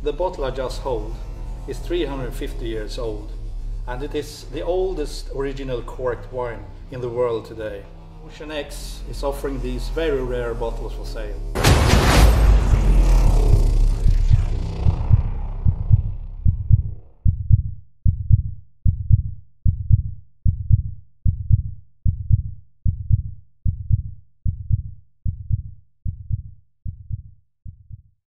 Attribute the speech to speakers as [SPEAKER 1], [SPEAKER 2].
[SPEAKER 1] The bottle I just hold is 350 years old and it is the oldest original corked wine in the world today. Ocean X is offering these very rare bottles for sale.